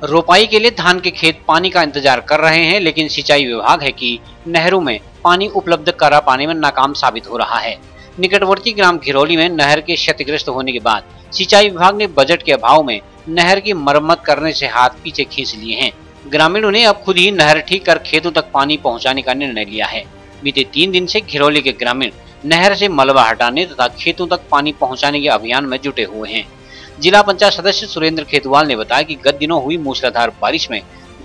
रोपाई के लिए धान के खेत पानी का इंतज़ार कर रहे हैं, लेकिन सिंचाई विभाग है कि नहरों में पानी उपलब्ध करा पाने में नाकाम साबित हो रहा है। निकटवर्ती ग्राम घिरौली में नहर के क्षतिग्रस्त होने के बाद सिंचाई विभाग ने बजट के अभाव में नहर की मरम्मत करने से हाथ पीछे खींच लिए हैं। ग्रामीणों ने अब खुद ही नहर ठीक कर खेतों तक पानी पहुँचाने का निर्णय लिया है। बीते तीन दिन से घिरौली के ग्रामीण नहर से मलबा हटाने तथा खेतों तक पानी पहुँचाने के अभियान में जुटे हुए हैं। जिला पंचायत सदस्य सुरेंद्र खेतवाल ने बताया कि गत दिनों हुई मूसलाधार बारिश में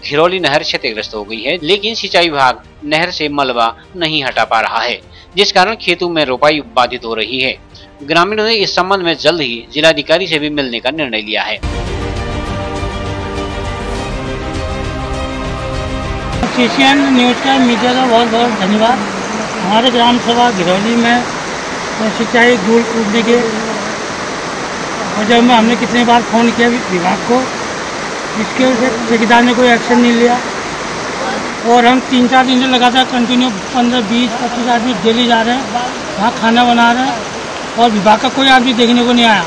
घिरौली नहर क्षतिग्रस्त हो गई है, लेकिन सिंचाई विभाग नहर से मलबा नहीं हटा पा रहा है, जिस कारण खेतों में रोपाई बाधित हो रही है। ग्रामीणों ने इस संबंध में जल्द ही जिलाधिकारी से भी मिलने का निर्णय लिया है। न्यूज़ का मीडिया का बहुत बहुत धन्यवाद। हमारे ग्राम सभा घिरौली में सिंचाई गुड़ कूदने के और जब में हमने कितने बार फ़ोन किया विभाग को, इसके वजह से ठेकेदार ने कोई एक्शन नहीं लिया। और हम तीन चार दिन से लगातार कंटिन्यू पंद्रह, बीस, पच्चीस आदमी डेली जा रहे हैं, वहाँ खाना बना रहे हैं, और विभाग का कोई आदमी देखने को नहीं आया।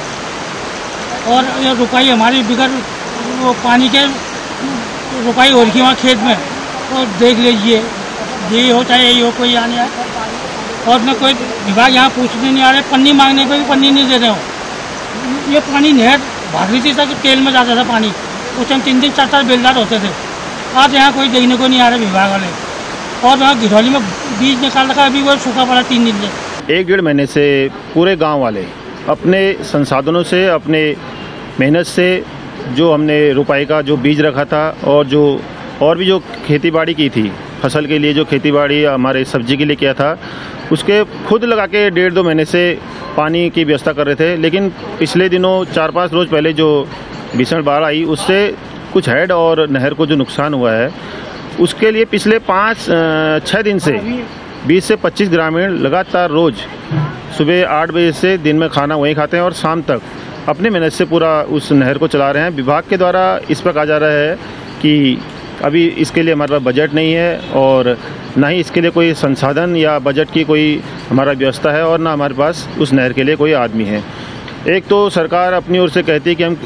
और ये रुपाई हमारी बिगड़ वो पानी के रुपाई हो रही वहाँ खेत में और देख लीजिए यही हो चाहे यही हो, कोई आने आए और न कोई विभाग यहाँ पूछने नहीं आ रहे, पन्नी मांगने पर भी पन्नी नहीं दे रहे हो। ये पानी नहर भागीरथी तक तेल में जाता था पानी। उसमें तीन दिन चार चार बेलदार होते थे। आज यहाँ कोई देखने को नहीं आ रहा विभाग वाले। और यहाँ घिरौली में बीज निकाल रखा, अभी वो सूखा पड़ा तीन दिन से। एक डेढ़ महीने से पूरे गाँव वाले अपने संसाधनों से, अपने मेहनत से जो हमने रुपाई का जो बीज रखा था और जो, और भी जो खेती बाड़ी की थी फ़सल के लिए जो खेती बाड़ी हमारे सब्ज़ी के लिए किया था, उसके खुद लगा के डेढ़ दो महीने से पानी की व्यवस्था कर रहे थे, लेकिन पिछले दिनों, चार पाँच रोज़ पहले जो भीषण बाढ़ आई, उससे कुछ हेड और नहर को जो नुकसान हुआ है, उसके लिए पिछले पाँच छः दिन से 20 से 25 ग्रामीण लगातार रोज़ सुबह आठ बजे से दिन में खाना वहीं खाते हैं और शाम तक अपने मेहनत से पूरा उस नहर को चला रहे हैं। विभाग के द्वारा इस पर कहा जा रहा है कि अभी इसके लिए हमारे पास बजट नहीं है और ना ही इसके लिए कोई संसाधन या बजट की कोई हमारा व्यवस्था है और ना हमारे पास उस नहर के लिए कोई आदमी है। एक तो सरकार अपनी ओर से कहती है कि हम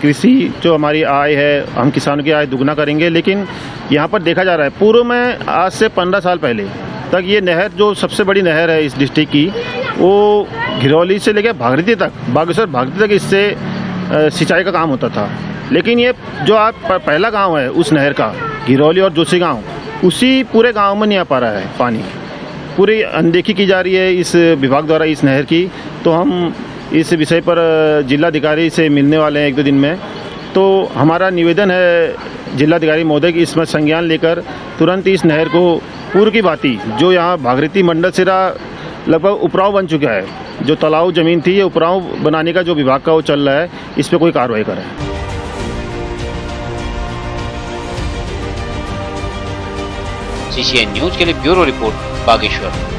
कृषि जो हमारी आय है, हम किसानों की आय दुगना करेंगे, लेकिन यहाँ पर देखा जा रहा है, पूर्व में आज से पंद्रह साल पहले तक ये नहर जो सबसे बड़ी नहर है इस डिस्ट्रिक्ट की, वो घिरौली से लेकर भागीरथी तक, बागेश्वर भागीरथी तक इससे सिंचाई का काम होता था। लेकिन ये जो आप पहला गाँव है उस नहर का, घिरौली और जोशी गाँव, उसी पूरे गाँव में नहीं आ पा रहा है पानी। पूरी अनदेखी की जा रही है इस विभाग द्वारा इस नहर की। तो हम इस विषय पर, जिलाधिकारी से मिलने वाले हैं एक दो दिन में। तो हमारा निवेदन है जिलाधिकारी महोदय की इसमें संज्ञान लेकर तुरंत इस नहर को पूर्व की भांति, जो यहाँ भागीरथी मंडल सिरा लगभग उपराव बन चुका है। जो तालाब ज़मीन थी, ये उपराव बनाने का जो विभाग का वो चल रहा है, इस पर कोई कार्रवाई करें। सीसीएन न्यूज़ के लिए ब्यूरो रिपोर्ट बागेश्वर।